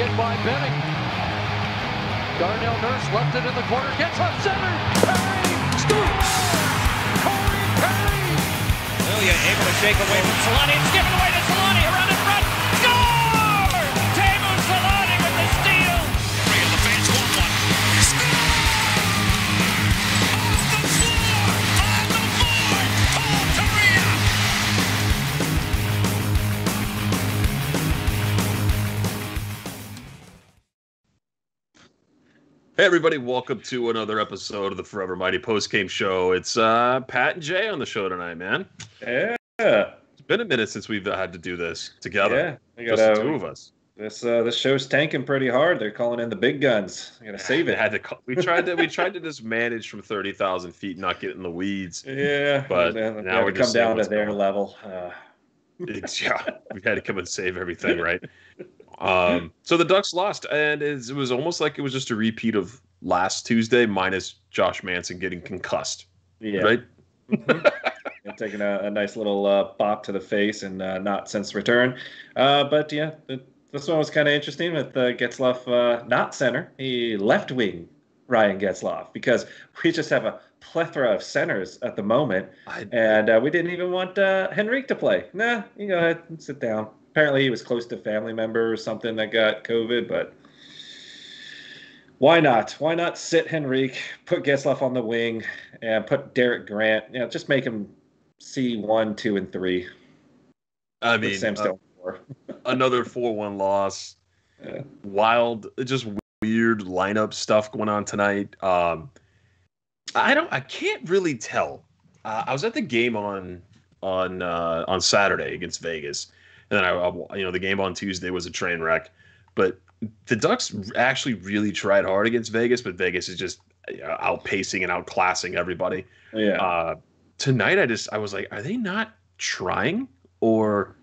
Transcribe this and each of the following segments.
again by Benning. Darnell Nurse left it in the corner, gets up center. Perry scores! Corey Perry! Ilya able to shake away from Solani. It's given away to Solani around in Hey everybody, welcome to another episode of the Forever Mighty Post Game Show. It's uh, Pat and Jay on the show tonight, man. Yeah, It's been a minute since we've had to do this together. yeah. We Just got the two of us. this. Uh, this show's tanking pretty hard. They're calling in the big guns. I gotta save it. had to. call- We tried to. We tried to just manage from thirty thousand feet, not get in the weeds. Yeah, But uh, now we we're had to come down to their going level. Uh, yeah, we had to come and save everything, right? Um, so the Ducks lost, and it was almost like it was just a repeat of last Tuesday, minus Josh Manson getting concussed, yeah, right? And taking a, a nice little uh, bop to the face and uh, not since return. Uh, but yeah, th- this one was kind of interesting with uh, Getzlaf uh, not center. He left wing Ryan Getzlaf because we just have a plethora of centers at the moment. I, And uh, we didn't even want uh, Henrique to play. Nah, you go ahead and sit down. Apparently, he was close to family member or something that got COVID, but why not? Why not sit Henrique, put Getzlaf on the wing, and put Derek Grant? You know, just make him see one, two, and three. I mean, Sam uh, Stone four. another four-one loss. Yeah. Wild, just weird lineup stuff going on tonight. Um, I don't, I can't really tell. Uh, I was at the game on on uh, on Saturday against Vegas, and then I, I, you know, the game on Tuesday was a train wreck. But the Ducks actually really tried hard against Vegas, but Vegas is just outpacing and outclassing everybody. Yeah. Uh, tonight, I just I was like, are they not trying, or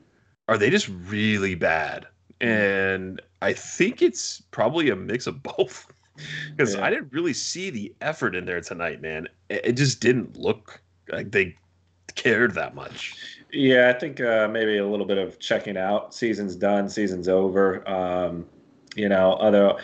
are they just really bad? And I think it's probably a mix of both. Because Yeah. I didn't really see the effort in there tonight, man. It, it just didn't look like they cared that much. Yeah, I think uh, maybe a little bit of checking out. Season's done, season's over. Um, you know, other,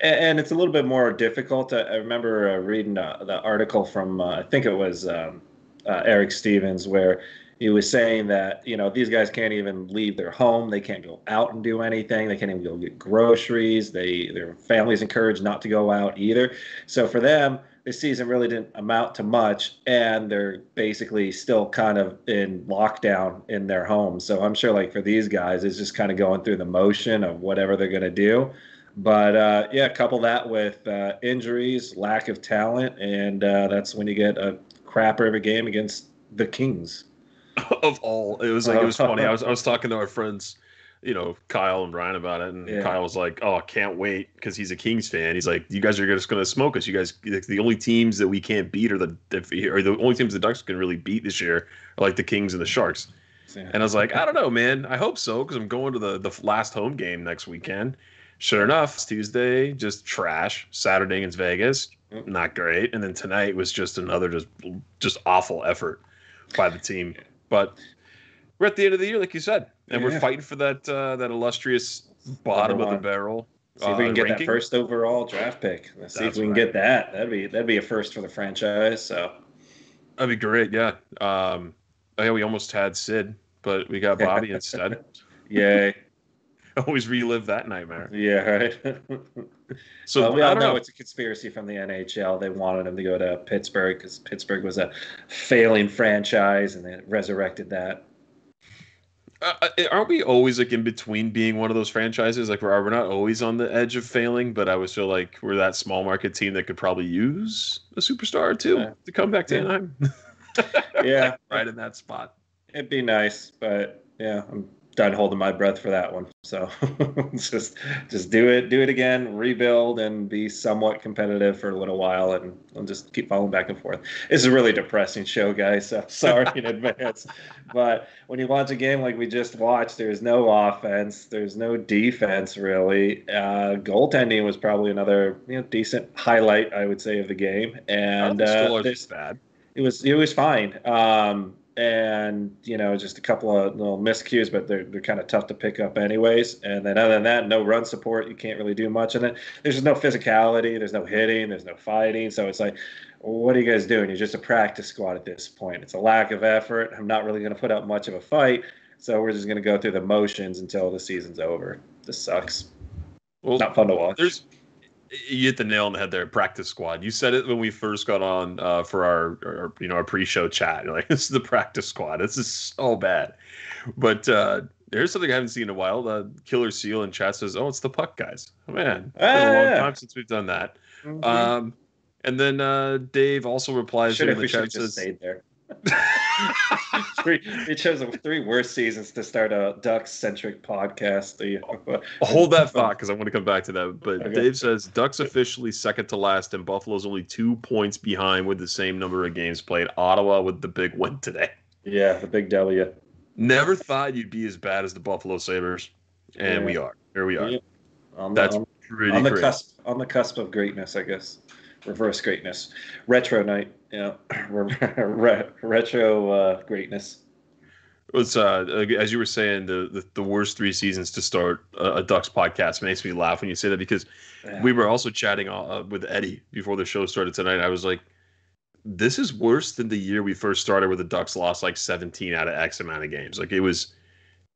and, and it's a little bit more difficult. I, I remember uh, reading uh, the article from uh, I think it was um, uh, Eric Stephens where he was saying that you know these guys can't even leave their home. They can't go out and do anything. They can't even go get groceries. They their families encouraged not to go out either. So for them, this season really didn't amount to much, and they're basically still kind of in lockdown in their homes. So I'm sure, like for these guys, it's just kind of going through the motion of whatever they're going to do. But uh, yeah, couple that with uh, injuries, lack of talent, and uh, that's when you get a crapper of a game against the Kings. of all, it was like it was funny. I was I was talking to our friends, you know, Kyle and Brian about it, and Yeah. Kyle was like, "Oh, can't wait," because he's a Kings fan. He's like, "You guys are just going to smoke us. You guys, the only teams that we can't beat are the or the only teams the Ducks can really beat this year are like the Kings and the Sharks." And I was like, I don't know, man. I hope so because I'm going to the the last home game next weekend. Sure enough, Tuesday just trash. Saturday against Vegas, not great, and then tonight was just another just just awful effort by the team. But we're at the end of the year, like you said, and we're fighting for that uh, that illustrious bottom Number of the barrel. See if we uh, can get ranking. that first overall draft pick. Let's see That's if we can right. get that. That'd be that'd be a first for the franchise. So That'd be great. Yeah. Um, oh, yeah, we almost had Sid, but we got Bobby instead. yay, Always relive that nightmare. yeah, right. So well, we I all don't know know. it's a conspiracy from the NHL. They wanted him to go to Pittsburgh because Pittsburgh was a failing franchise, and they resurrected that. Uh, aren't we always like in between being one of those franchises? Like we're, we're not always on the edge of failing, but I always feel like we're that small market team that could probably use a superstar two Yeah. to come back to Yeah. Anaheim. Yeah, right in that spot. it'd be nice, but yeah, I'm done holding my breath for that one. So just just do it, do it again, rebuild, and be somewhat competitive for a little while, and I'll just keep falling back and forth. It's a really depressing show, guys. So sorry in advance. But when you watch a game like we just watched, there's no offense, there's no defense really. Uh, goaltending was probably another you know decent highlight, I would say, of the game. And uh, bad. it was it was fine. Um, and you know just a couple of little miscues, but they're they're kind of tough to pick up anyways. And then other than that, no run support. You can't really do much. And then there's just no physicality. There's no hitting. There's no fighting. So it's like, what are you guys doing? You're just a practice squad at this point. It's a lack of effort. I'm not really going to put up much of a fight. So we're just going to go through the motions until the season's over. This sucks. Well, Not fun to watch. there's you hit the nail on the head there. Practice squad. You said it when we first got on uh, for our, our you know our pre-show chat. You're like this is the practice squad. This is so bad. But uh, there's something I haven't seen in a while. The Killer Seal in chat says, "Oh, it's the puck guys." Oh, man, it's been a long Ah. time since we've done that. Mhm. Um, and then uh, Dave also replies in the chat just says, stayed there. three, we chose the three worst seasons to start a Ducks centric podcast. Hold that thought because I want to come back to that. But Okay. Dave says Ducks officially second to last, and Buffalo's only two points behind with the same number of games played. Ottawa with the big win today. Yeah, the big W. Never thought you'd be as bad as the Buffalo Sabres, and Yeah. we are. Here we are. Yeah. On the, That's on, pretty on the crazy. cusp on the cusp of greatness, I guess. Reverse greatness, retro night. Yeah, Re- retro uh, greatness. It was uh, as you were saying the, the the worst three seasons to start a, a Ducks podcast makes me laugh when you say that because Yeah. we were also chatting uh, with Eddie before the show started tonight. I was like, this is worse than the year we first started where the Ducks lost like 17 out of X amount of games. Like it was,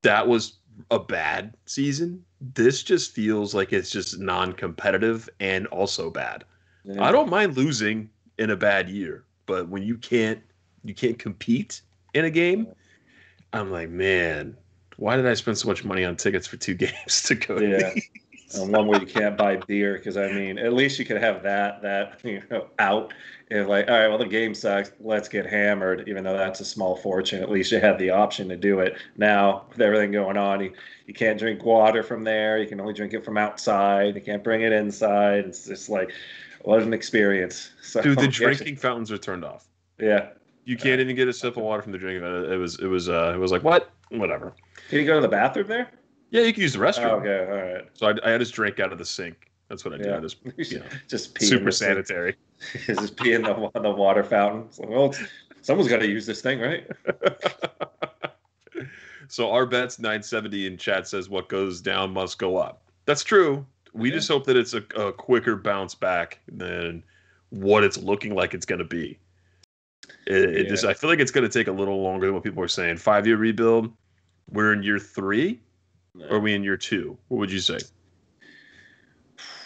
that was a bad season. This just feels like it's just non competitive and also bad. Yeah. I don't mind losing in a bad year, but when you can't, you can't compete in a game, I'm like, man, why did I spend so much money on tickets for two games to go? to Yeah. these? and one where you can't buy beer because I mean, at least you could have that that you know out. If like, all right, well, the game sucks. Let's get hammered, even though that's a small fortune. At least you had the option to do it. Now with everything going on, you, you can't drink water from there. You can only drink it from outside. You can't bring it inside. It's just like what an experience. So Dude, the drinking fountains are turned off. Yeah. You can't even get a sip of water from the drinking fountain. It was, it was, uh, it was like what? Whatever. Can you go to the bathroom there? Yeah, you can use the restroom. Oh, okay, all right. So I, I had his drink out of the sink. That's what I did. Yeah. I just you know, just pee super sanitary. just pee in the, the water fountain. Like, well, someone's got to use this thing, right? so our bet's 970 in chat says what goes down must go up. That's true. We Yeah. just hope that it's a, a quicker bounce back than what it's looking like it's going to be. It, it just, I feel like it's going to take a little longer than what people are saying. Five year rebuild. We're in year three. Or are we in year two? What would you say?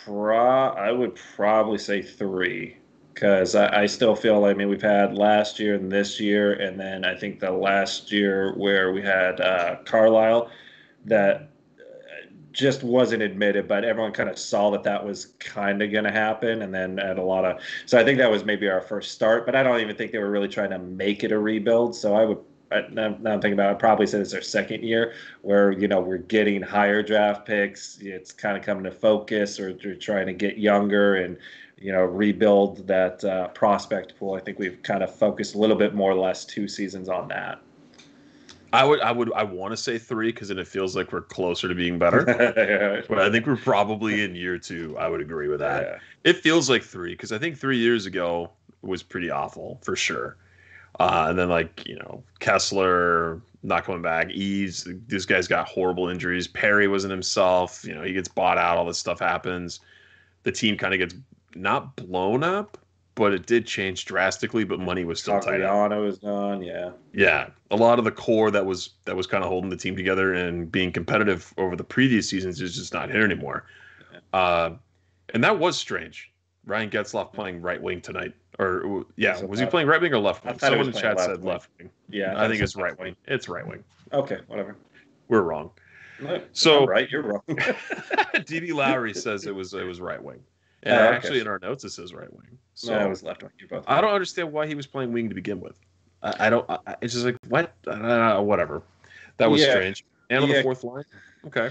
Pro, I would probably say three because I, I still feel. Like, I mean, we've had last year and this year, and then I think the last year where we had uh, Carlyle, that just wasn't admitted, but everyone kind of saw that that was kind of going to happen, and then at a lot of. So I think that was maybe our first start, but I don't even think they were really trying to make it a rebuild. So I would. I, now now I'm thinking about it, I'd probably say it's our second year where you know we're getting higher draft picks. It's kind of coming to focus, or we're trying to get younger and you know rebuild that uh, prospect pool. I think we've kind of focused a little bit more the last two seasons on that. I would I would I want to say three because then it feels like we're closer to being better. but I think we're probably in year two. I would agree with that. Yeah. It feels like three because I think three years ago was pretty awful for sure. Uh, and then like you know Kesler not coming back. Eaves, this guy's got horrible injuries. Perry wasn't himself. You know he gets bought out. All this stuff happens. The team kind of gets not blown up, but it did change drastically. But money was still tight. Cogliano is gone. Yeah. Yeah, a lot of the core that was that was kind of holding the team together and being competitive over the previous seasons is just not here anymore. Uh, and that was strange. Ryan Getzlaf playing right wing tonight, or yeah, So was he playing right wing or left I wing? Someone in was chat playing said left wing. left wing. Yeah. I think it's right wing. It's right wing. Okay. Whatever. We're wrong. No, So- right. You're wrong. DB Lowry says it was it was right wing, and Oh, okay. actually in our notes it says right wing. So no, it was left wing. You're both. I don't understand why he was playing wing to begin with. I, I don't. I, it's just like what? Uh, whatever. That was Yeah. strange. And on Yeah. the fourth line. Okay.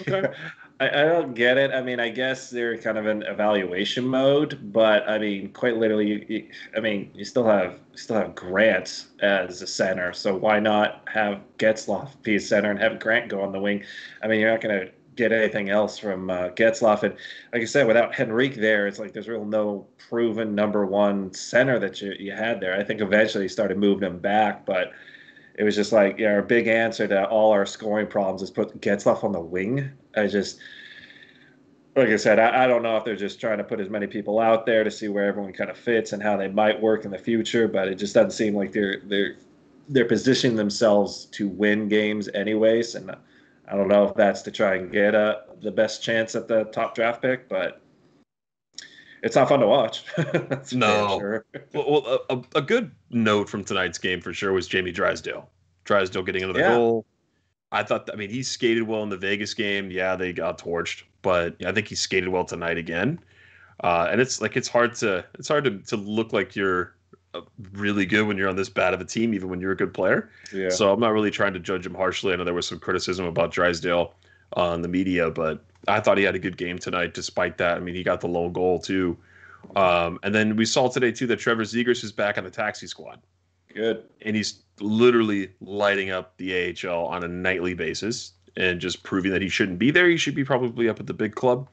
Okay. I, I don't get it. I mean, I guess they're kind of in evaluation mode, but I mean, quite literally, you, you, I mean, you still have you still have Grant as a center, so why not have Getzlaf be a center and have Grant go on the wing? I mean, you're not going to get anything else from uh, Getzlaf, and like I said, without Henrique there, it's like there's real no proven number one center that you you had there. I think eventually started moving him back, but it was just like yeah, our big answer to all our scoring problems is put Getzlaf on the wing. I just like I said, I, I, don't know if they're just trying to put as many people out there to see where everyone kind of fits and how they might work in the future, but it just doesn't seem like they're they're they're positioning themselves to win games anyways. And I don't know if that's to try and get uh, the best chance at the top draft pick, but it's not fun to watch. no. Sure. well, a, a, good note from tonight's game for sure was Jamie Drysdale. Drysdale getting another yeah. goal. I thought, I mean, he skated well in the Vegas game. Yeah, they got torched, but I think he skated well tonight again. Uh, and it's like it's hard to it's hard to, to look like you're really good when you're on this bad of a team, even when you're a good player. Yeah. So I'm not really trying to judge him harshly. I know there was some criticism about Drysdale on the media, but I thought he had a good game tonight. Despite that, I mean, he got the lone goal too. Um, and then we saw today too that Trevor Zegras is back on the taxi squad. Good. And he's literally lighting up the AHL on a nightly basis and just proving that he shouldn't be there. He should be probably up at the big club,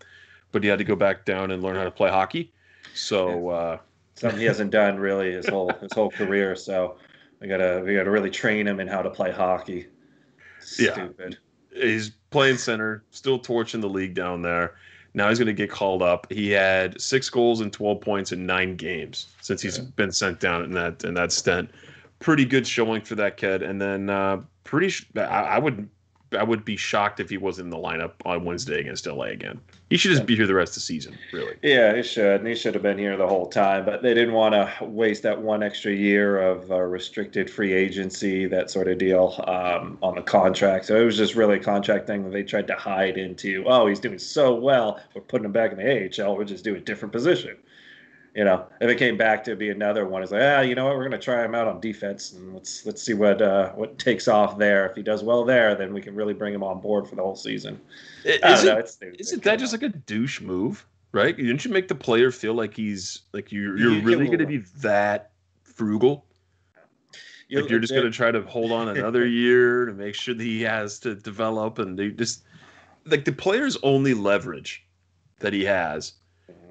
but he had to go back down and learn how to play hockey. So uh, something he hasn't done really his whole his whole career. So we gotta we gotta really train him in how to play hockey. Stupid. Yeah. He's playing center, still torching the league down there. Now he's going to get called up. He had six goals and 12 points in nine games since he's yeah. been sent down in that in that stint. Pretty good showing for that kid. And then uh, pretty, I, I would I would be shocked if he wasn't in the lineup on Wednesday against LA again. He should just be here the rest of the season, really. Yeah, he should. And he should have been here the whole time. But they didn't want to waste that one extra year of uh, restricted free agency, that sort of deal um, on the contract. So it was just really a contract thing that they tried to hide into. Oh, he's doing so well. We're putting him back in the AHL. We'll just do a different position you know, if it came back to be another one, it's like, ah, you know what, we're going to try him out on defense and let's let's see what uh, what takes off there. If he does well there, then we can really bring him on board for the whole season. Is know, it's, isn't that just like a douche move, right? You didn't you make the player feel like he's like you're you're you really going to be that frugal? You're, like you're just going to try to hold on another year to make sure that he has to develop, and they just like the player's only leverage that he has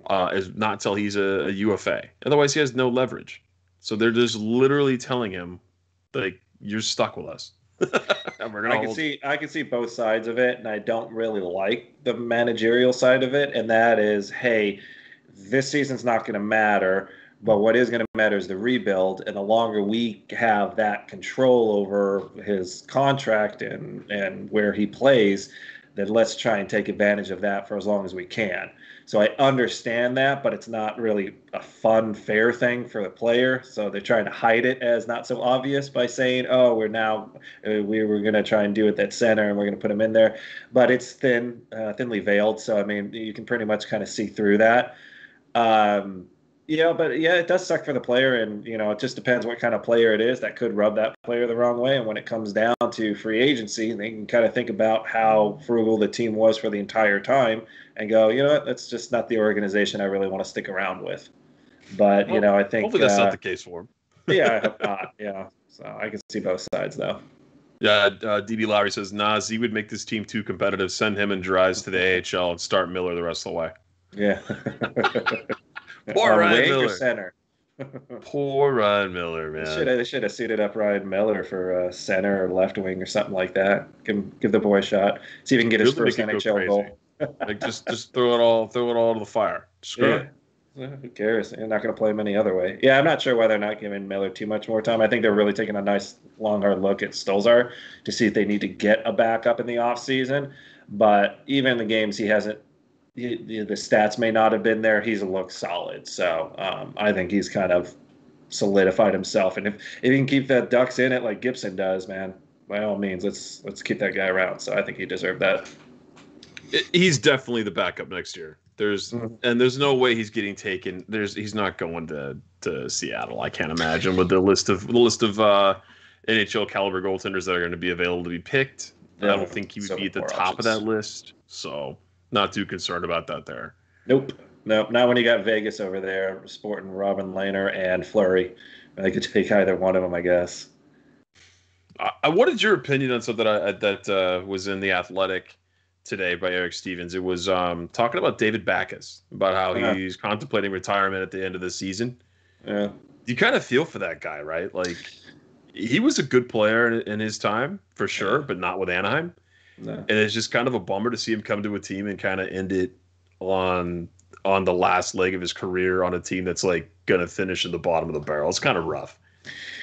uh, is not until he's a, a UFA. Otherwise, he has no leverage. So they're just literally telling him, like, you're stuck with us. and we're gonna I can see I can see both sides of it, and I don't really like the managerial side of it. And that is, hey, this season's not going to matter, but what is going to matter is the rebuild. And the longer we have that control over his contract and and where he plays, then let's try and take advantage of that for as long as we can. So I understand that, but it's not really a fun, fair thing for the player. So they're trying to hide it as not so obvious by saying, "Oh, we're now uh, we were going to try and do it at center, and we're going to put him in there." But it's thin, uh, thinly veiled. So I mean, you can pretty much kind of see through that. Um, yeah, but yeah, it does suck for the player, and you know, it just depends what kind of player it is that could rub that player the wrong way. And when it comes down to free agency, they can kind of think about how frugal the team was for the entire time, and go, you know what, that's just not the organization I really want to stick around with. But well, you know, I think hopefully that's uh, not the case for him. yeah, I hope not. Yeah, so I can see both sides though. Yeah, uh, DB Lowry says Nas, he would make this team too competitive. Send him and Dries to the AHL and start Miller the rest of the way. Yeah. Poor on Ryan Miller. center. Poor Ryan Miller, man. They should, have, they should have suited up Ryan Miller for uh, center or left wing or something like that. Give give the boy a shot. See if he can get his first NHL goal. Like just just throw it all throw it all to the fire. Screw yeah. it. Who cares? They're not going to play him any other way. Yeah, I'm not sure why they're not giving Miller too much more time. I think they're really taking a nice long hard look at Stolarz to see if they need to get a backup in the offseason. But even in the games he hasn't the stats may not have been there. He's looked solid, so um, I think he's kind of solidified himself. And if, if he can keep the Ducks in it like Gibson does, man, by all means, let's let's keep that guy around. So I think he deserved that. He's definitely the backup next year. There's mm-hmm. and there's no way he's getting taken. There's he's not going to to Seattle. I can't imagine with the list of the list of uh, NHL caliber goaltenders that are going to be available to be picked. Yeah, I don't think he would so be at the top options. of that list. So not too concerned about that there. Nope. Nope. Not when you got Vegas over there sporting Robin Lehner and Fleury. I could take either one of them, I guess. I, what is your opinion on something I, that uh, was in the Athletic today by Eric Stephens? It was um, talking about David Backes, about how uh-huh. he's contemplating retirement at the end of the season. Yeah, you kind of feel for that guy, right? Like, he was a good player in, in his time for sure, but not with Anaheim. No. And it's just kind of a bummer to see him come to a team and kind of end it on on the last leg of his career on a team that's like gonna finish in the bottom of the barrel. It's kind of rough.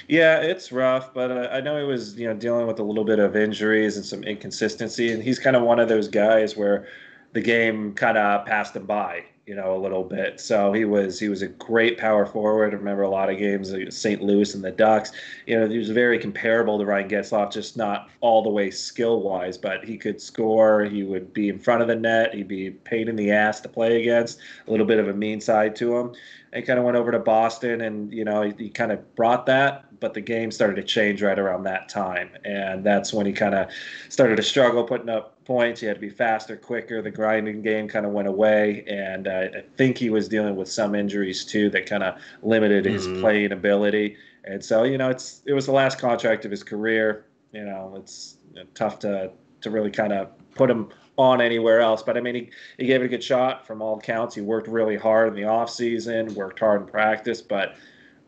Yeah, it's rough, but uh, I know he was, you know, dealing with a little bit of injuries and some inconsistency, and he's kind of one of those guys where the game kind of passed him by, you know, a little bit. So he was he was a great power forward. I remember a lot of games, St. Louis and the Ducks. You know, he was very comparable to Ryan Getzlaf, just not all the way skill wise, but he could score. He would be in front of the net. He'd be pain in the ass to play against. A little bit of a mean side to him. And kind of went over to Boston, and you know, he, he kind of brought that but the game started to change right around that time. And that's when he kind of started to struggle putting up points. He had to be faster, quicker. The grinding game kind of went away. And uh, I think he was dealing with some injuries too that kind of limited his Mhm. playing ability. And so, you know, it's it was the last contract of his career. You know, it's tough to to really kind of put him on anywhere else. But I mean, he, he gave it a good shot from all accounts. He worked really hard in the off season, worked hard in practice, but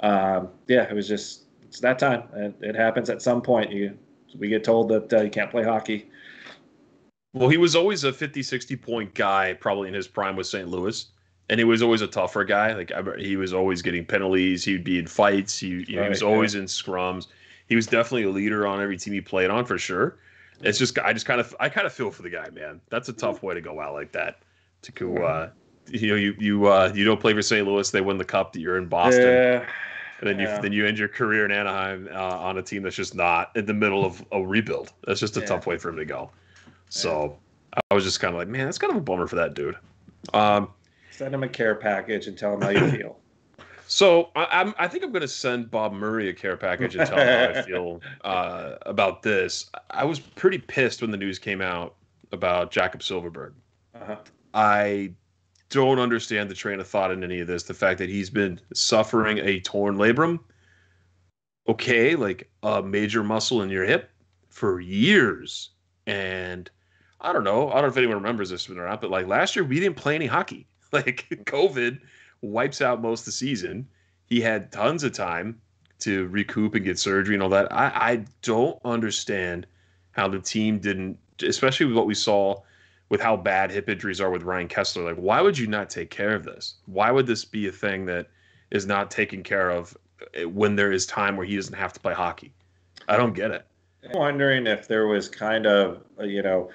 um, yeah, it was just it's that time. It, it happens at some point. You we get told that uh, you can't play hockey. Well, he was always a 50, 60 point guy, probably in his prime with St. Louis. And he was always a tougher guy. Like he was always getting penalties. He'd be in fights. He, you know, he was Right, always in scrums. He was definitely a leader on every team he played on for sure. It's just I just kind of I kind of feel for the guy, man. That's a tough way to go out like that. To go, uh, you know, you you uh, you don't play for St. Louis, they win the cup. That you're in Boston, Yeah, and then you yeah. then you end your career in Anaheim uh, on a team that's just not in the middle of a rebuild. That's just a Yeah. tough way for him to go. So I was just kind of like, man, that's kind of a bummer for that dude. Um, send him a care package and tell him how you feel. so I, I'm, I think I'm going to send Bob Murray a care package and tell him how I feel uh, about this. I was pretty pissed when the news came out about Jakob Silfverberg. Uh-huh. I don't understand the train of thought in any of this. The fact that he's been suffering a torn labrum, okay, like a major muscle in your hip for years. And I don't know. I don't know if anyone remembers this or not, but like last year, we didn't play any hockey. Like COVID wipes out most of the season. He had tons of time to recoup and get surgery and all that. I, I don't understand how the team didn't, especially with what we saw with how bad hip injuries are with Ryan Kesler. Like, why would you not take care of this? Why would this be a thing that is not taken care of eh, when there is time where he doesn't have to play hockey? I don't get it. I'm wondering if there was kind of, uh, you know,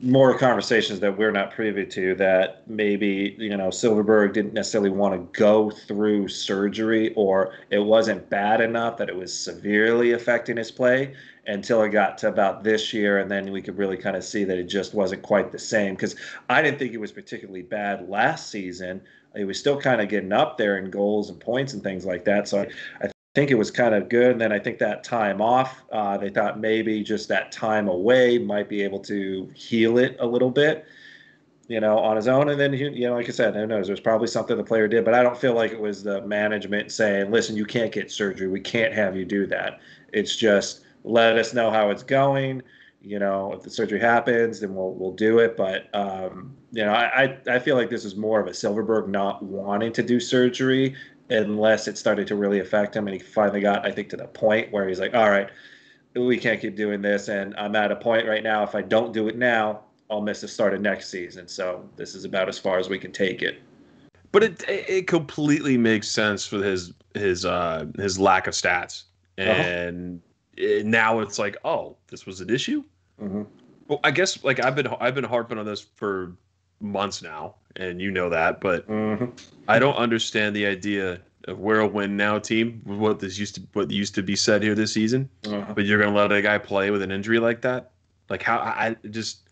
more conversations that we're not privy to that maybe, you know, Silfverberg didn't necessarily want to go through surgery or it wasn't bad enough that it was severely affecting his play until it got to about this year. And then we could really kind of see that it just wasn't quite the same because I didn't think it was particularly bad last season. It was still kind of getting up there in goals and points and things like that. So I, I think it was kind of good. And then I think that time off, uh, they thought maybe just that time away might be able to heal it a little bit, you know, on his own. And then, you know, like I said, who knows? There's probably something the player did, but I don't feel like it was the management saying, listen, you can't get surgery. We can't have you do that. It's just let us know how it's going. You know, if the surgery happens, then we'll we'll do it. But um, you know, I, I feel like this is more of a Silfverberg not wanting to do surgery unless it started to really affect him, and he finally got, I think, to the point where he's like, all right, we can't keep doing this, and I'm at a point right now. If I don't do it now, I'll miss the start of next season. So this is about as far as we can take it. But it it completely makes sense for his his uh his lack of stats, and it- now it's like, oh, this was an issue. hmm Well, I guess like I've been I've been harping on this for months now, and you know that, but hmm I don't understand the idea of we're a win now team. What this used to what used to be said here this season, uh but you're gonna let a guy play with an injury like that? Like how I I just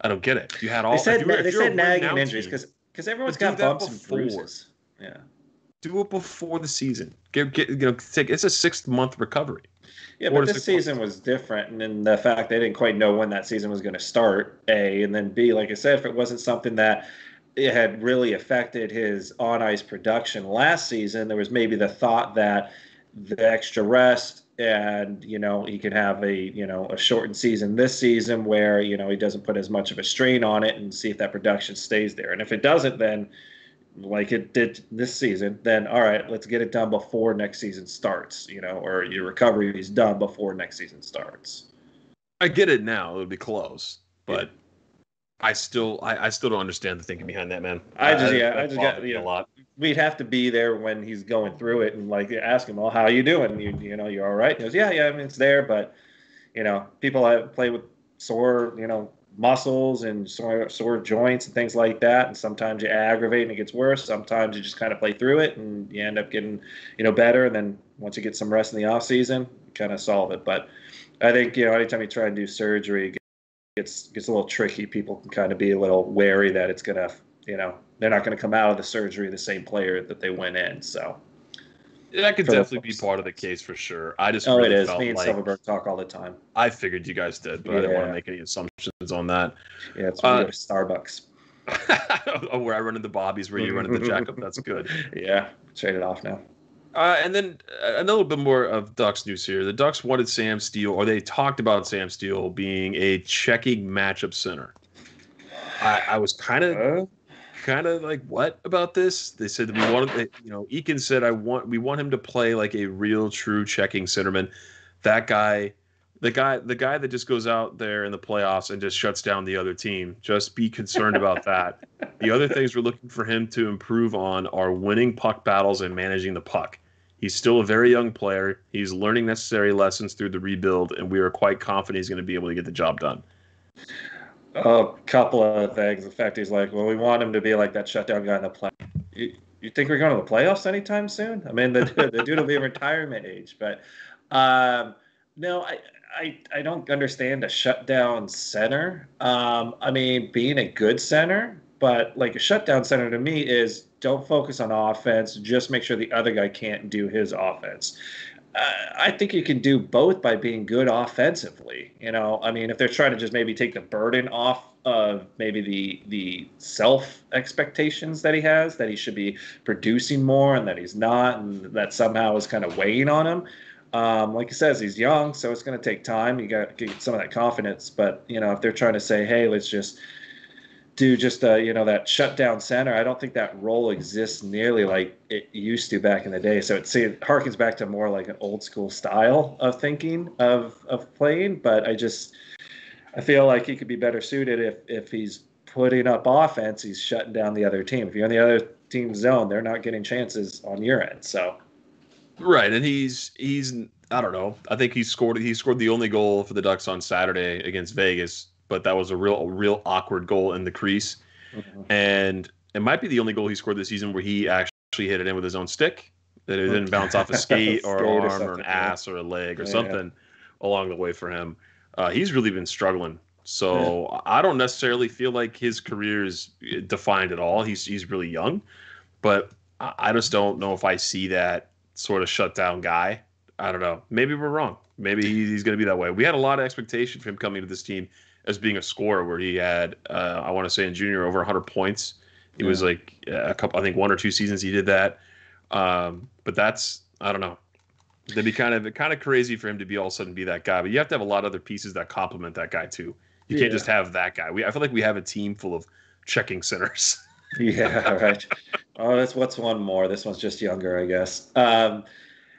I don't get it. You had all They said if you're- if they said nagging injuries because because everyone's got bumps and bruises. Yeah. do it before the season. Get, get you know take it's a six month recovery. Yeah, but this season was different, and the fact they didn't quite know when that season was going to start. A and then B, like I said, if it wasn't something that it had really affected his on ice production last season, there was maybe the thought that the extra rest and you know he could have a you know a shortened season this season where you know he doesn't put as much of a strain on it and see if that production stays there. And if it doesn't, then like it did this season, then all right, let's get it done before next season starts, you know, or your recovery is done before next season starts. I get it now. It would be close, but I still I, I still don't understand the thinking behind that, man. I just yeah, that I just got you a lot. we'd have to be there when he's going through it and like ask him, "Well, how you doing? You you know, you're all right?" He goes, "Yeah, yeah, I mean it's there, but you know, people have play with sore, you know, muscles and sore sore joints and things like that, and sometimes you aggravate and it gets worse. Sometimes you just kind of play through it and you end up getting, you know, better. And then once you get some rest in the off season, you kind of solve it. But I think you know, anytime you try and do surgery, it gets gets a little tricky. People can kind of be a little wary that it's gonna, you know, they're not going to come out of the surgery the same player that they went in. So, That could definitely be part of the case for sure. I just oh, really it is. felt Me and like Silfverberg talk all the time. I figured you guys did, but I didn't want to make any assumptions on that. Yeah, it's Uh, you go to Starbucks. oh, where I run into Bobby's, where you run into Jakob. That's good. Yeah, trade it off now. Uh, and then uh, a little bit more of Ducks news here. The Ducks wanted Sam Steele, or they talked about Sam Steele being a checking matchup center. I, I was kind of kind of like what about this? They said that we wanted, you know, Eakin said I want we want him to play like a real true checking centerman. That guy, the guy, the guy that just goes out there in the playoffs and just shuts down the other team. Just be concerned about that. The other things we're looking for him to improve on are winning puck battles and managing the puck. He's still a very young player. He's learning necessary lessons through the rebuild, and we are quite confident he's going to be able to get the job done. A couple of things. In fact, he's like, well, we want him to be like that shutdown guy in the play. You, you think we're going to the playoffs anytime soon? I mean, the, the dude will be retirement age, but um, no, I, I, I don't understand a shutdown center. Um, I mean, being a good center, but like a shutdown center to me is don't focus on offense. Just make sure the other guy can't do his offense. I think you can do both by being good offensively. You know, I mean, if they're trying to just maybe take the burden off of maybe the the self expectations that he has, that he should be producing more and that he's not, and that somehow is kind of weighing on him. Um, like he says, he's young, so it's going to take time. You got to get some of that confidence. But you know, if they're trying to say, "Hey, let's just do just uh, you know that shutdown center," I don't think that role exists nearly like it used to back in the day. So it, see, it harkens back to more like an old school style of thinking of of playing. But I just I feel like he could be better suited if if he's putting up offense, he's shutting down the other team. If you're in the other team's zone, they're not getting chances on your end. So Right, and he's he's I don't know. I think he scored he scored the only goal for the Ducks on Saturday against Vegas, but that was a real a real awkward goal in the crease, and it might be the only goal he scored this season where he actually hit it in with his own stick. That it didn't bounce off a skate or Skate arm or, an yeah. ass or a leg or Yeah. something along the way for him. Uh, he's really been struggling. So I don't necessarily feel like his career is defined at all. He's he's really young, but I I just don't know if I see that sort of shutdown guy. I don't know. Maybe we're wrong. Maybe he's going to be that way. We had a lot of expectation for him coming to this team as being a scorer, where he had, uh, I want to say, in junior over 100 points. He was like a couple, I think one or two seasons he did that. Um, but that's, I don't know. That'd be kind of kind of crazy for him to be all of a sudden be that guy. But you have to have a lot of other pieces that complement that guy too. You Yeah. can't just have that guy. We I feel like we have a team full of checking centers. yeah, right. Oh, that's what's one more. This one's just younger, I guess. Um,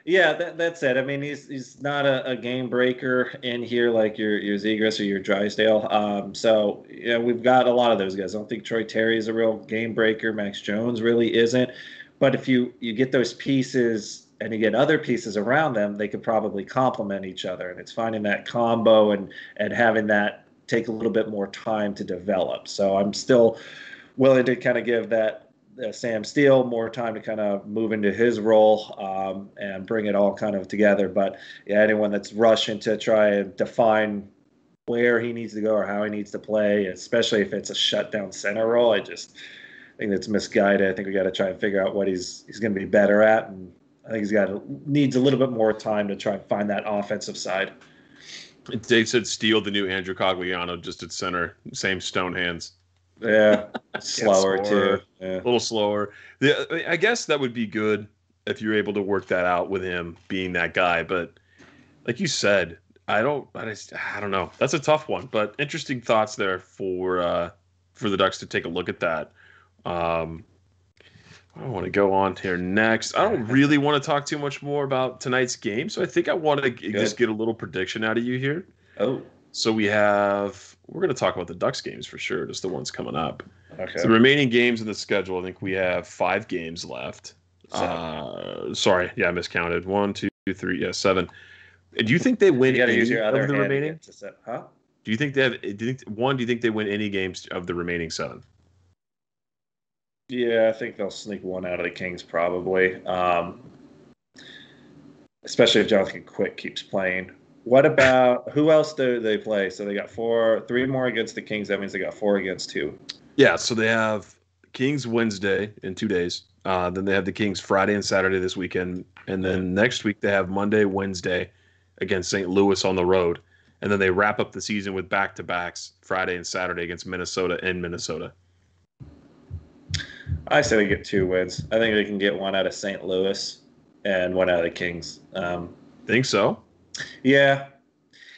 yeah, that, that's it. I mean, he's he's not a, a game breaker in here like your your Zegras or your Drysdale. Um, so yeah, we've got a lot of those guys. I don't think Troy Terry is a real game breaker. Max Jones really isn't. But if you you get those pieces and you get other pieces around them, they could probably complement each other. And it's finding that combo and and having that take a little bit more time to develop. So I'm still willing to kind of give that uh, Sam Steele more time to kind of move into his role um, and bring it all kind of together. But yeah, anyone that's rushing to try and define where he needs to go or how he needs to play, especially if it's a shutdown center role, I just think that's misguided. I think we got to try and figure out what he's he's going to be better at, and I think he's got needs a little bit more time to try and find that offensive side. Dave said Steele, the new Andrew Cogliano, just at center, same stone hands. Yeah, slower slower. too. Yeah. a little slower. The, I guess that would be good if you're able to work that out with him being that guy. But like you said, I don't, I just, I don't know. That's a tough one. But interesting thoughts there for uh, for the Ducks to take a look at that. Um, I want to go on here next. I don't really want to talk too much more about tonight's game, so I think I want to g- just get a little prediction out of you here. Oh, So we have we're going to talk about the Ducks games for sure, just the ones coming up. okay. So the remaining games in the schedule, I think we have five games left. Uh, sorry, yeah, I miscounted. One, two, three, yeah, seven. Do you think they win you any use your other of the remaining? huh? Do you think they have? Do you think one? Do you think they win any games of the remaining seven? Yeah, I think they'll sneak one out of the Kings probably. Um, especially if Jonathan Quick keeps playing. What about who else do they play? So they got four, three more against the Kings. That means they got four against two. Yeah, so they have Kings Wednesday in two days. Uh, then they have the Kings Friday and Saturday this weekend, and then next week they have Monday, Wednesday against St. Louis on the road, and then they wrap up the season with back to backs Friday and Saturday against Minnesota and Minnesota. I say they get two wins. I think they can get one out of St. Louis and one out of the Kings. Um, Think so? Yeah,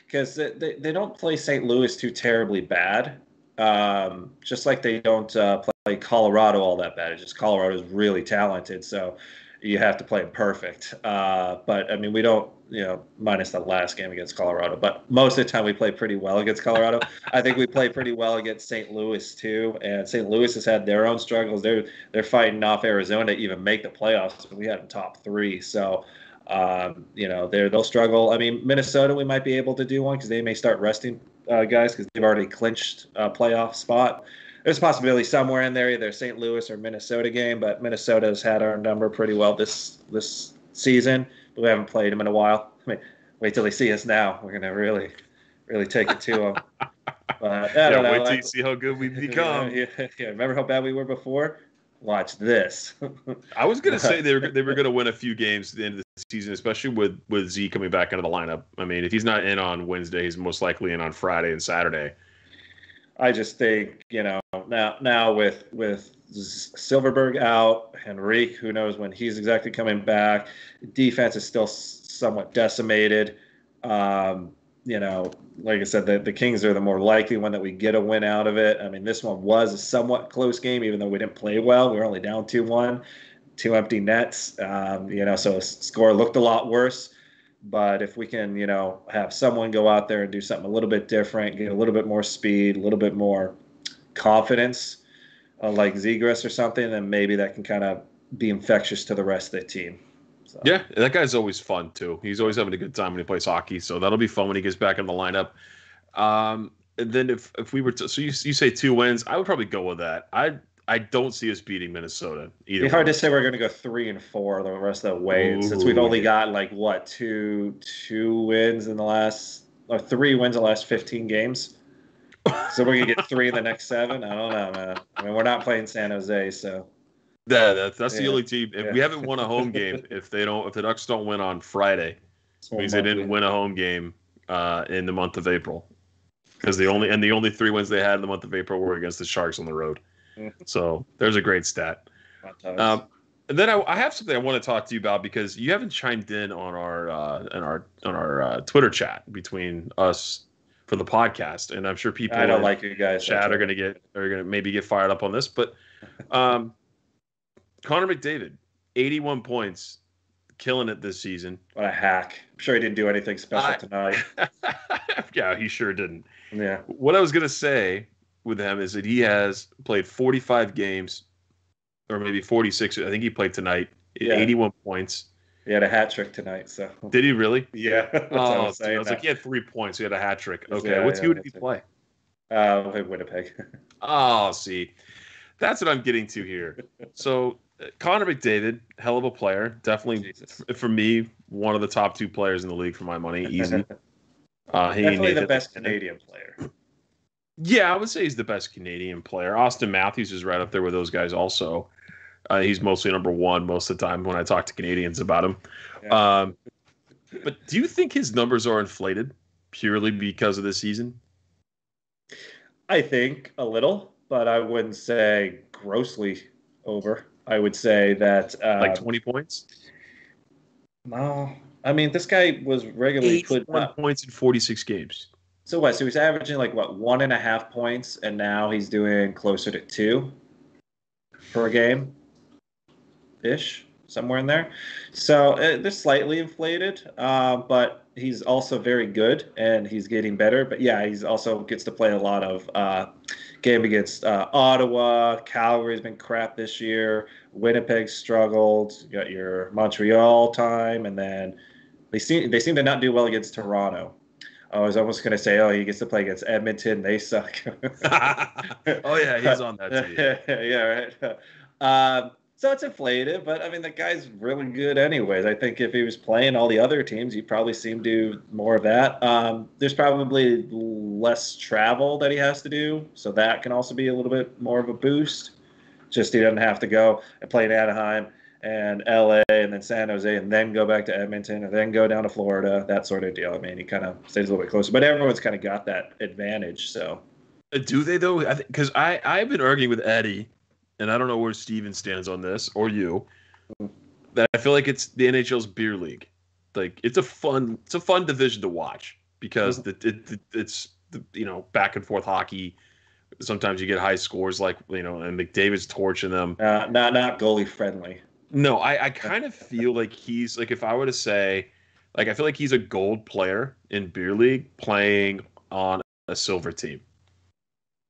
because they, they, they don't play St. Louis too terribly bad. Um, just like they don't uh, play Colorado all that bad. It's just Colorado is really talented, so you have to play perfect. Uh, but I mean, we don't, you know, minus the last game against Colorado. But most of the time, we play pretty well against Colorado. I think we play pretty well against St. Louis too. And St. Louis has had their own struggles. They're they're fighting off Arizona to even make the playoffs. We had them top three, so um, you know they're they'll struggle. I mean, Minnesota, we might be able to do one because they may start resting uh, guys because they've already clinched a playoff spot. There's a possibility somewhere in there, either St. Louis or Minnesota game, but Minnesota's had our number pretty well this this season. But we haven't played them in a while. I mean, wait till they see us now. We're gonna really, really take it to them. But I Yeah, know. wait till like- you see how good we become. yeah, yeah, remember how bad we were before? Watch this. I was gonna say they were they were gonna win a few games at the end of the season, especially with with Z coming back into the lineup. I mean, if he's not in on Wednesday, he's most likely in on Friday and Saturday. I just think you know now now with with Silfverberg out, Henrique, who knows when he's exactly coming back. Defense is still somewhat decimated. Um, you know, like I said, the, the Kings are the more likely one that we get a win out of it. I mean, this one was a somewhat close game, even though we didn't play well. We were only down two one, two empty nets. Um, you know, so score looked a lot worse. But if we can, you know, have someone go out there and do something a little bit different, get a little bit more speed, a little bit more confidence, uh, like Zegras or something, then maybe that can kind of be infectious to the rest of the team. So, Yeah, that guy's always fun too. He's always having a good time when he plays hockey, so that'll be fun when he gets back in the lineup. Um, and then if if we were to, so you you say two wins, I would probably go with that. I I don't see us beating Minnesota either. It'd be hard to say we're going to go three and four the rest of the way since we've only yeah. got like what two two wins in the last or three wins in the last fifteen games. so we're gonna get three in the next seven. I don't know, man. I mean, we're not playing San Jose, so Yeah, that's, that's the only team. If we haven't won a home game, if they don't, if the Ducks don't win on Friday, it's it means they didn't win a home game uh, in the month of April. Because the only and the only three wins they had in the month of April were against the Sharks on the road. Mhm. So there's a great stat. Um, and then I, I have something I want to talk to you about because you haven't chimed in on our uh, on our on our uh, Twitter chat between us for the podcast, and I'm sure people I don't in like you guys. chat are going to get are going to maybe get fired up on this, but um, Connor McDavid, 81 points, killing it this season. What a hack! I'm sure he didn't do anything special I- tonight. yeah, he sure didn't. Yeah, What I was going to say with him is that he has played 45 games, or maybe 46. I think he played tonight. Yeah. 81 points. he had a hat trick tonight. So Did he really? yeah, that's what I Oh, was dude, I was like, he had three points. He had a hat trick. Okay, Yeah, what yeah, team did he play? uh, Winnipeg. Oh, see, that's what I'm getting to here. So, uh, Connor McDavid, hell of a player. Definitely, f- for me, one of the top two players in the league for my money. Easy. Uh, he Definitely the best Canadian player. Yeah, I would say he's the best Canadian player. Auston Matthews is right up there with those guys. Also, uh, he's mostly number one most of the time when I talk to Canadians about him. Yeah. Um, but do you think his numbers are inflated purely because of this season? I think a little, but I wouldn't say grossly over. I would say that uh, Like 20 points? no. I mean, this guy was regularly put. up. points in 46 games. So what? So he's averaging like what one and a half points, and now he's doing closer to two per game. ish, somewhere in there. So uh, they're slightly inflated, uh, but he's also very good and he's getting better. But yeah, he's also gets to play a lot of uh, game against uh, Ottawa. Calgary's been crap this year. Winnipeg struggled. You got your Montreal time, and then they seem they seem to not do well against Toronto. I was almost going to say, oh, he gets to play against Edmonton. They suck. oh yeah, he's on that team. yeah, right. Um, so it's inflated, but I mean, the guy's really good, anyways. I think if he was playing all the other teams, he'd probably see him do more of that. Um, there's probably less travel that he has to do, so that can also be a little bit more of a boost. Just he doesn't have to go and play in Anaheim and LA and then San Jose and then go back to Edmonton and then go down to Florida, that sort of deal. I mean, he kind of stays a little bit closer, but everyone's kind of got that advantage. So, Uh, Do they though? Because I, I I've been arguing with Eddie, and I don't know where Steven stands on this or you. That I feel like it's the NHL's beer league. Like it's a fun it's a fun division to watch because the, it, it, it's the, you know back and forth hockey. Sometimes you get high scores like you know and McDavid's torching them. uh, not not goalie friendly. No, I, I kind of feel like he's like if I were to say, like I feel like he's a gold player in beer league playing on a silver team.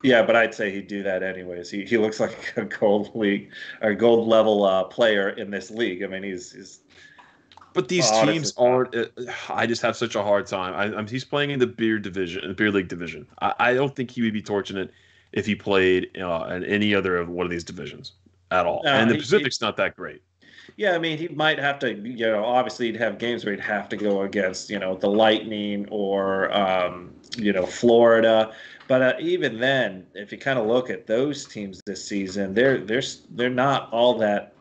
Yeah, but I'd say he'd do that anyways. He he looks like a gold league or gold level uh, player in this league. I mean, he's he's But these Oh, teams aren't. Uh, I just have such a hard time. I, I'm, he's playing in the beer division, the beer league division. I, I don't think he would be torching it if he played uh, in any other of one of these divisions at all. And the he- Pacific's not that great. Yeah, I mean, he might have to, you know, obviously he'd have games where he'd have to go against, you know, the Lightning or, um, you know, Florida. But uh, even then, if you kind of look at those teams this season, they're they're they're not all that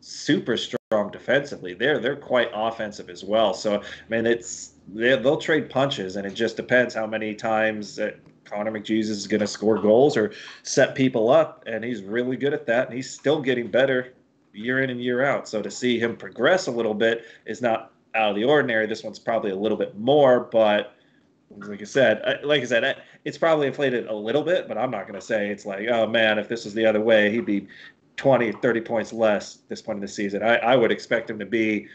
super strong defensively. They're they're quite offensive as well. So I mean, it's they, they'll trade punches, and it just depends how many times that Connor McJesus is going to score goals or set people up, and he's really good at that, and he's still getting better year in and year out. So to see him progress a little bit is not out of the ordinary. This one's probably a little bit more, but like I said, I- like I said, I- it's probably inflated a little bit, but I'm not going to say it's like, oh man, if this was the other way, he'd be 20, 30 points less this point in the season. I, I would expect him to be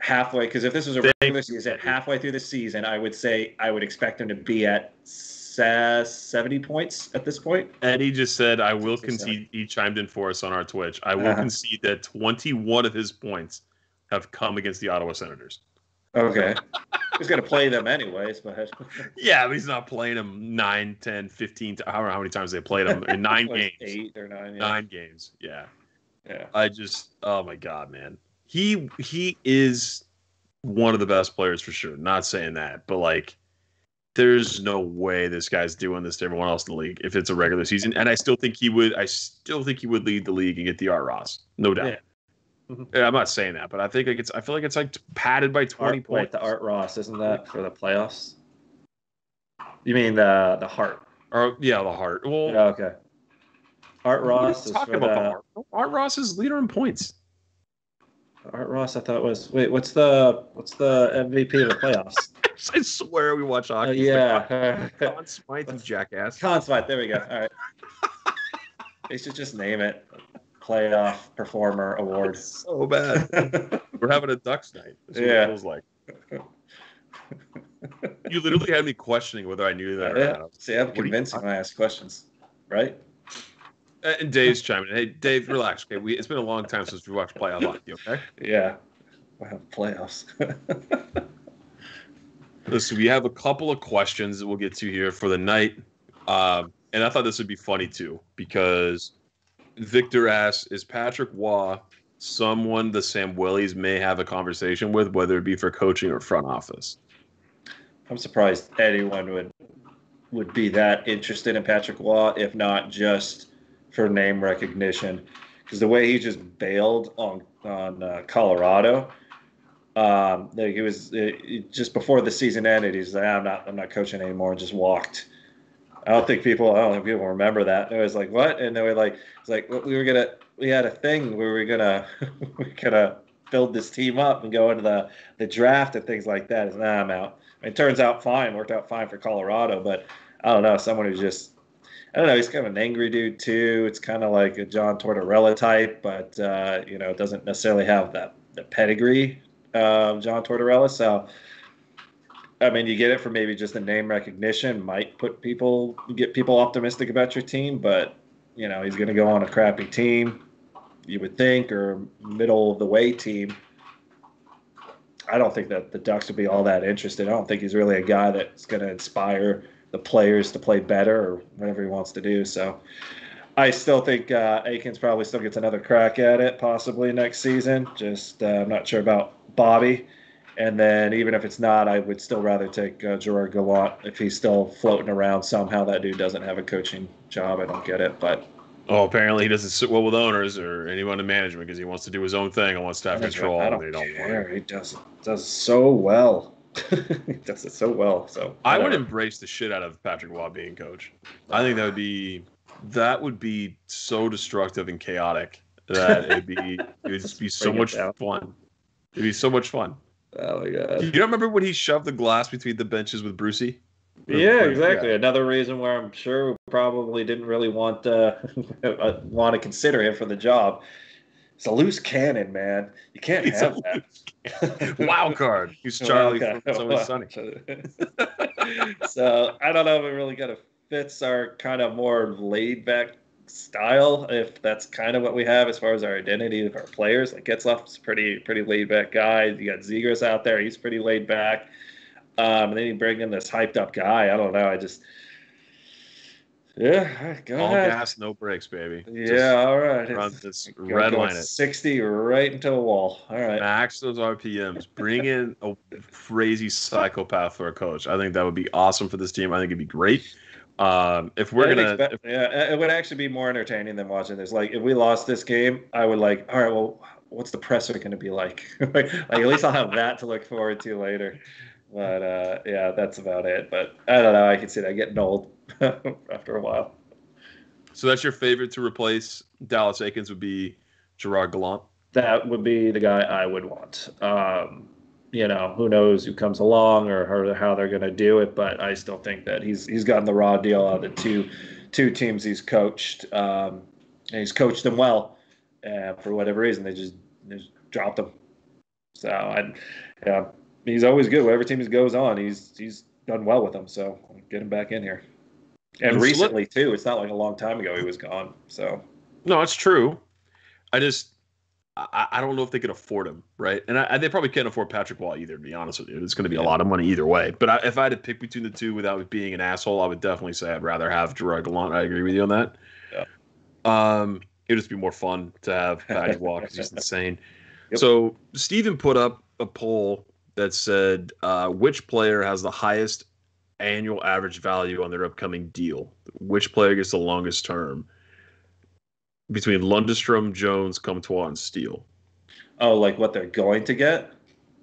halfway because if this was a regular season, halfway through the season, I would say I would expect him to be at 70 points at this point. Eddie just said, "I will concede." He chimed in for us on our Twitch. I will Uh-huh. concede that 21 of his points have come against the Ottawa Senators. Okay. He's going to play them anyways, but Yeah, but he's not playing them 9, 10, 15, I don't know how many times they played them. in nine games. eight or nine. Yeah. Nine games. Yeah. Yeah. I just oh my god, man. He he is one of the best players for sure. Not saying that, but like there's no way this guy's doing this to everyone else in the league if it's a regular season. And I still think he would I still think he would lead the league and get the Art Ross. No doubt. Yeah. Mhm. Yeah, I'm not saying that, but I think like it's I feel like it's like padded by 20 Art, points. wait, the Art Ross isn't that for the playoffs? You mean the the Hart? Or yeah, the Hart. Well, Yeah, okay. Art what are you Ross is talking for about the, the Hart. Art Ross is leader in points. Art Ross. I thought was wait. What's the what's the MVP of the playoffs? I swear we watch Uh, hockey. yeah, Conn Smythe, you jackass. Conn Smythe. There we go. All right. They should just name it playoff performer award. so bad. We're having a Ducks night. That's what Yeah. it feels like. You literally had me questioning whether I knew that or yeah. not. See, I'm What do convincing when I ask questions, right? Uh, And Dave's chiming in. Hey, Dave, relax. Okay, we, it's been a long time since we watched playoff hockey. Okay. Yeah. Wow, playoffs. Listen, we have a couple of questions that we'll get to here for the night, um, and I thought this would be funny too because Victor asks, "Is Patrick Roy someone the Sam Willies may have a conversation with, whether it be for coaching or front office?" I'm surprised anyone would would be that interested in Patrick Roy, if not just for name recognition, because the way he just bailed on on uh, Colorado, um, he was it- just before the season ended. He's like, I'm not I'm not coaching anymore, and just walked. I don't think people I don't think people remember that. It was like what, and they were like, it's like we were gonna we had a thing where we were gonna we are gonna build this team up and go into the the draft and things like that. It's nah, I'm out. It turns out fine, worked out fine for Colorado, but I don't know, someone who's just I don't know. He's kind of an angry dude too. It's kind of like a John Tortorella type, but uh, you know, doesn't necessarily have that the pedigree of John Tortorella. So, I mean, you get it for maybe just the name recognition might put people get people optimistic about your team, but you know, he's going to go on a crappy team, you would think, or middle of the way team. I don't think that the Ducks would be all that interested. I don't think he's really a guy that's going to inspire the players to play better or whatever he wants to do. So I still think uh, Eakins probably still gets another crack at it, possibly next season. Just uh, I'm not sure about Bobby. And then even if it's not, I would still rather take uh, Gerard Gallant if he's still floating around somehow. That dude doesn't have a coaching job. I don't get it, but Oh, apparently he doesn't sit well with owners or anyone in management because he wants to do his own thing and wants to have control. I don't, they don't care. He does does so well. he does it so well. So I would whatever. embrace the shit out of Patrick Roy being coach. I think that would be that would be so destructive and chaotic that it'd be it would just be so it much fun. It'd be so much fun. Oh my god. You don't remember when he shoved the glass between the benches with Brucey? Yeah, exactly. Another reason where I'm sure we probably didn't really want uh, want to consider him for the job. It's a loose cannon, man. You can't He's have that. Wild card. He's Charlie Okay. from It's Sunny. so I don't know if it really kind of fits our kind of more laid back style. If that's kind of what we have as far as our identity of our players, like Getzlaf's pretty pretty laid back guy. You got Zegras out there; he's pretty laid back. Um, and then you bring in this hyped up guy. I don't know. I just yeah, go All ahead. gas, no brakes, baby. Yeah, all right. run this red line it. 60 right into a wall. All right. Max those RPMs. Bring in a crazy psychopath for a coach. I think that would be awesome for this team. I think it'd be great. Um, if we're I gonna, expect- if- yeah, it would actually be more entertaining than watching this. Like, if we lost this game, I would like, all right, well, what's the presser going to be like? like, at least I'll have that to look forward to later. But uh, yeah, that's about it. But I don't know. I can see that getting old after a while. so that's your favorite to replace Dallas Eakins would be Gerard Gallant. That would be the guy I would want. Um, you know, who knows who comes along or how, how they're going to do it, but I still think that he's he's gotten the raw deal out of the two two teams he's coached. Um, and he's coached them well, and for whatever reason, they just they just dropped him. So I, yeah, he's always good. Whatever team he goes on, he's he's done well with them. So get him back in here. And And recently too, it's not like a long time ago he was gone. So No, it's true. I just I, I don't know if they could afford him, right? And I, they probably can't afford Patrick Roy either. To be honest with you, it's going to be a lot of money either way. But I, if I had to pick between the two without being an asshole, I would definitely say I'd rather have Gerard Gallant. I agree with you on that. Yeah. Um, it'd just be more fun to have Patrick Roy because he's insane. Yep. So Steven put up a poll that said uh, which player has the highest annual average value on their upcoming deal. Which player gets the longest term? Between Lundestrom, Jones, Comtois, and Steele. oh, like what they're going to get.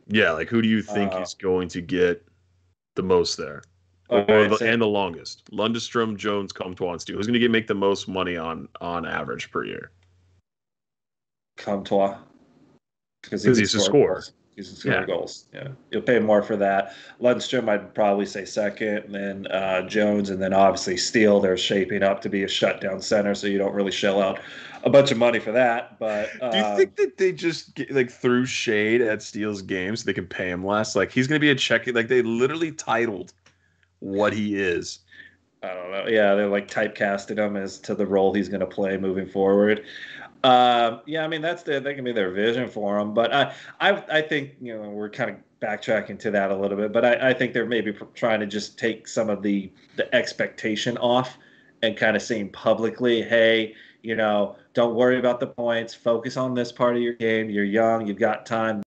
Yeah, like who do you think Uh, is going to get the most there? Or Okay, the, so- and the longest? Lundestrom, Jones, Comtois, and Steele. Who's going to get make the most money on on average per year? Comtois. Because 'Cause he's a scorer. Goals. He's a score Yeah. goals. Yeah, you'll pay more for that. Lundstrom, I'd probably say second, and then uh, Jones, and then obviously Steele. They're shaping up to be a shutdown center, so you don't really shell out a bunch of money for that. But uh, Do you think that they just get, like threw shade at Steele's games so they can pay him less? Like he's going to be a check. Like they literally titled what he is. I don't know. Yeah, they're like typecasting him as to the role he's going to play moving forward. Um, yeah, I mean that's the that can be their vision for them, But I, I, I think you know we're kind of backtracking to that a little bit. But I, I think they're maybe trying to just take some of the the expectation off and kind of saying publicly, hey, you know, don't worry about the points. Focus on this part of your game. You're young. You've got time.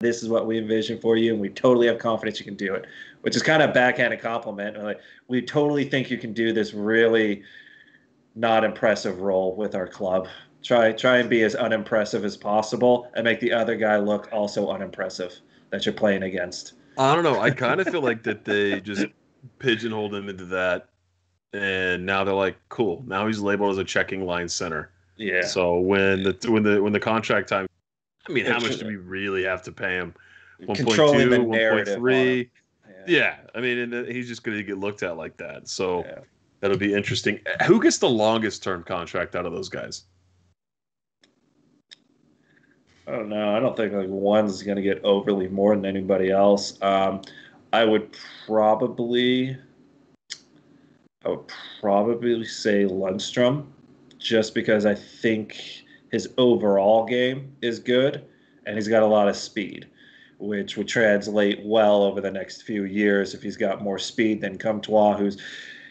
This is what we envision for you, and we totally have confidence you can do it. Which is kind of backhanded compliment. Like we totally think you can do this really not impressive role with our club. Try try and be as unimpressive as possible and make the other guy look also unimpressive that you're playing against. I don't know. I kind of feel like that they just pigeonholed him into that, and now they're like, cool. Now he's labeled as a checking line center. Yeah. So when the when the when the contract time, I mean, how much do we really have to pay him? One point Controlling the two, one point narrative. on three. it. Yeah, I mean, and he's just going to get looked at like that. So Yeah. That'll be interesting. Who gets the longest term contract out of those guys? I don't know. I don't think like one's going to get overly more than anybody else. Um, I would probably, I would probably say Lundstrom, just because I think his overall game is good, and he's got a lot of speed, which would translate well over the next few years if he's got more speed than Comtois, who's,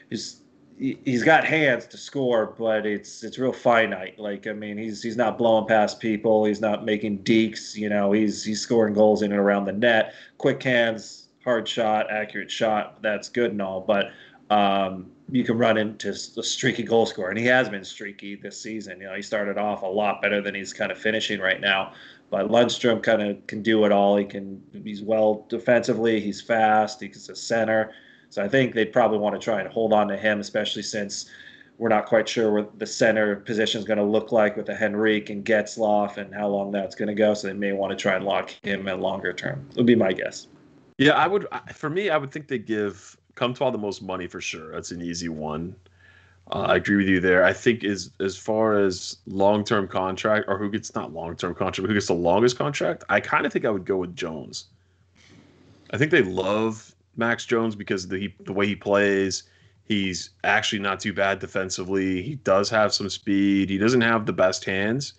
who's he's got hands to score, but it's it's real finite. Like I mean, he's he's not blowing past people. He's not making dekes. You know, he's he's scoring goals in and around the net. Quick hands, hard shot, accurate shot. That's good and all, but um, you can run into a streaky goal scorer, and he has been streaky this season. You know, he started off a lot better than he's kind of finishing right now. But Lundstrom kind of can do it all. He can. He's well defensively. He's fast. He's a center so I think they'd probably want to try and hold on to him, especially since we're not quite sure what the center position is going to look like with the Henrique and Getzlaf and how long that's going to go. So they may want to try and lock him in longer term. Would be my guess. Yeah, I would. For me, I would think they give Comtois the most money for sure. That's an easy one. Uh, I agree with you there. I think is as far as long term contract or who gets not long term contract, who gets the longest contract. I kind of think I would go with Jones. I think they love Max Jones because the the way he plays. He's actually not too bad defensively. He does have some speed. He doesn't have the best hands,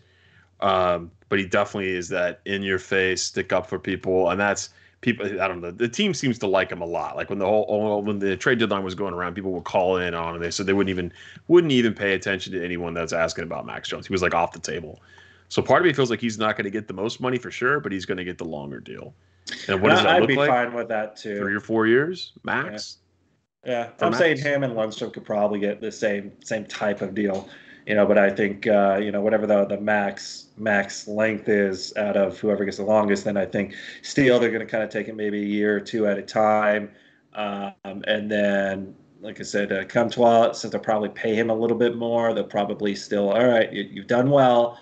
um, but he definitely is that in your face, stick up for people, and that's people. I don't know. The team seems to like him a lot. Like when the whole when the trade deadline was going around, people would call in on, and they said they wouldn't even wouldn't even pay attention to anyone that's asking about Max Jones. He was like off the table. So part of me feels like he's not going to get the most money for sure, but he's going to get the longer deal. And what does that I'd look be like? fine with that too. Three or four years max. Yeah, For I'm saying him and Lundstrom could probably get the same same type of deal, you know. But I think uh, you know whatever the the max max length is out of whoever gets the longest, then I think Steele they're going to kind of take it maybe a year or two at a time, um, and then like I said, uh, Comtois since they'll probably pay him a little bit more, they'll probably still all right. You, you've done well.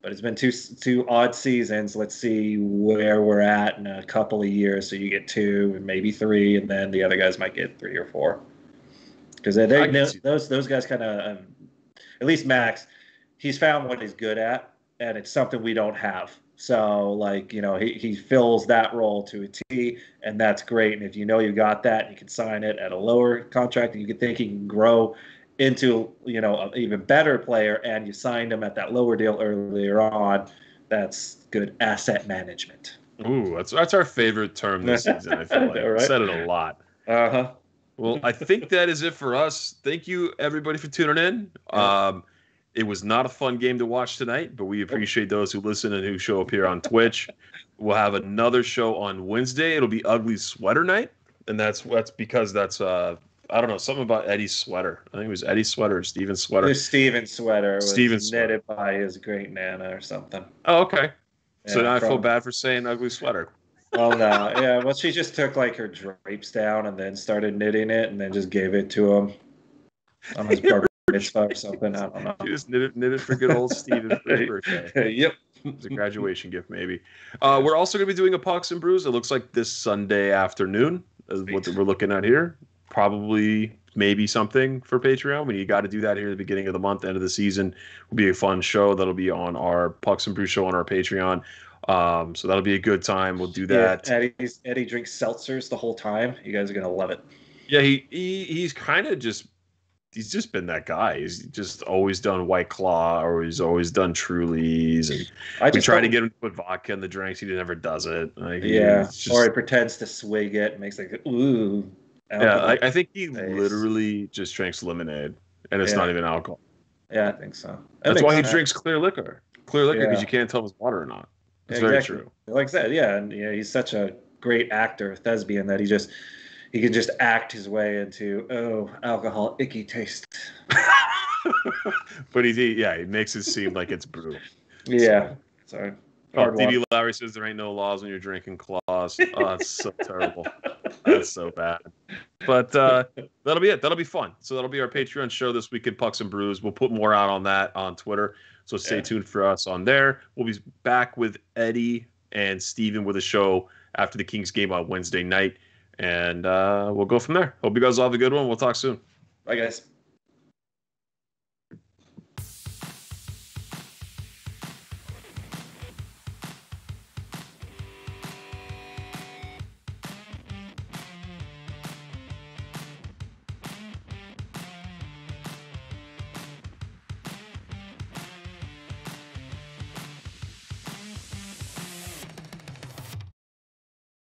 But it's been two two odd seasons. Let's see where we're at in a couple of years. So you get two, and maybe three, and then the other guys might get three or four. Because they, they those those guys kind of, um, at least Max, he's found what he's good at, and it's something we don't have. So like you know he he fills that role to a T, and that's great. And if you know you got that, you can sign it at a lower contract, and you can think he can grow into you know an even better player and you signed him at that lower deal earlier on that's good asset management Ooh, that's that's our favorite term this season. I feel like Right. said it a lot. uh-huh Well, I think that is it for us. Thank you everybody for tuning in. Um, it was not a fun game to watch tonight, but we appreciate those who listen and who show up here on Twitch. We'll have another show on Wednesday. It'll be Ugly Sweater Night, and that's that's because that's uh I don't know something about Eddie's sweater. I think it was Eddie's sweater or Steven's sweater. This Steven sweater was Steven sweater. knitted by his great nana or something Oh, okay. so Yeah, now I feel bad for saying ugly sweater. well no yeah well she just took like her drapes down and then started knitting it and then just gave it to him on his bar mitzvah or something i don't know She just knit it, knit for good old Steven for his birthday. yep It's a graduation gift, maybe. Uh, we're also going to be doing a Pucks and Brews. It looks like this Sunday afternoon is what we're looking at here. Probably, maybe something for Patreon. When you got to do that here at the beginning of the month, end of the season, will be a fun show. That'll be on our Pucks and Brews show on our Patreon. Um, so that'll be a good time. We'll do that. yeah, Eddie's, Eddie drinks seltzers the whole time. You guys are gonna love it. Yeah, he, he he's kind of just he's just been that guy. He's just always done White Claw or he's always done Trulies and I we try to get him to put vodka in the drinks. He never does it. Like, Yeah, just- or he pretends to swig it, and makes like ooh. Yeah. I, I think he Nice. literally just drinks lemonade, and it's Yeah. not even alcohol. yeah, I think so. That That's why he drinks clear liquor. Clear liquor because Yeah. you can't tell if it's water or not. It's Yeah, very true. Like I said, yeah, and yeah, he's such a great actor, thespian that he just he can just act his way into oh alcohol icky taste. but he, he- yeah, he makes it seem like it's brew. Yeah, sorry. Oh, Hard DB Lowry says there ain't no laws when you're drinking claws. Oh, that's so terrible. That's so bad. But uh, that'll be it. That'll be fun. So that'll be our Patreon show this week in Pucks and Brews. We'll put more out on that on Twitter. So stay Yeah. tuned for us on there. We'll be back with Eddie and Steven with a show after the Kings game on Wednesday night. And uh, we'll go from there. Hope you guys all have a good one. We'll talk soon. Bye guys.